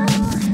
Oh.